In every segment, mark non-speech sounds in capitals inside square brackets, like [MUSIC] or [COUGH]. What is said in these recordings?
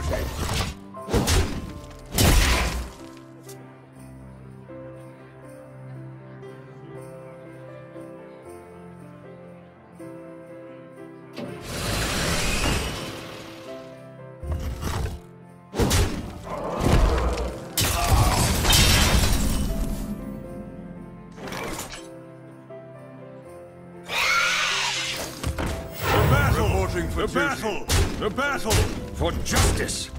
duty. The battle! The battle! For justice!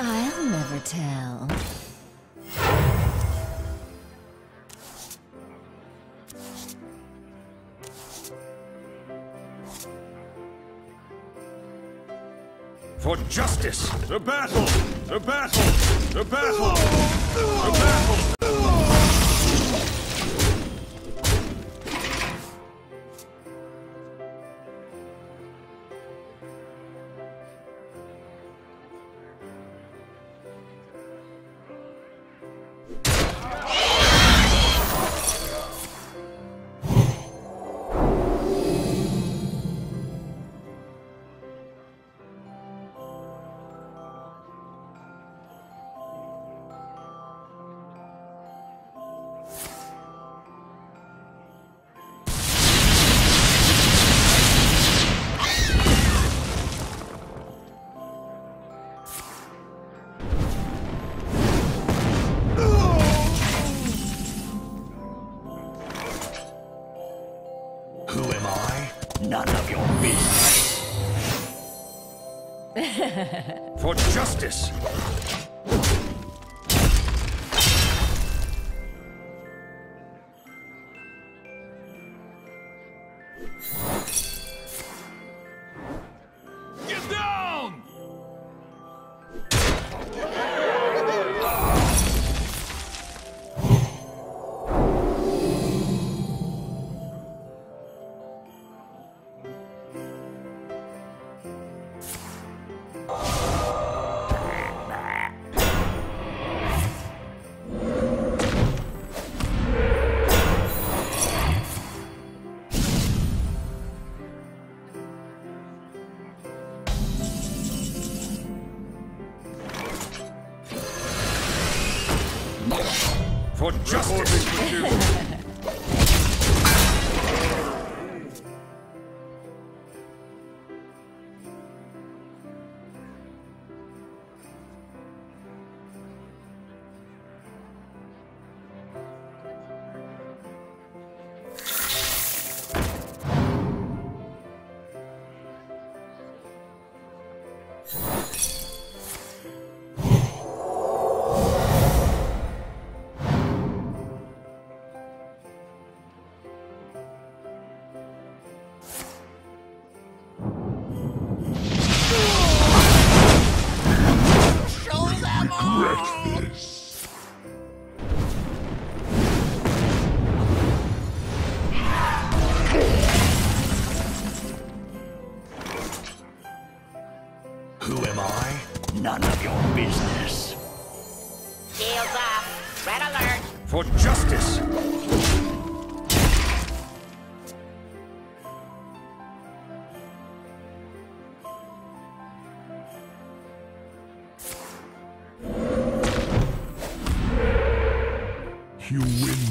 I'll never tell. For justice! The battle! The battle! The battle! The battle! Who am I? None of your business. [LAUGHS] For justice! For justice! Red alert. For justice! You win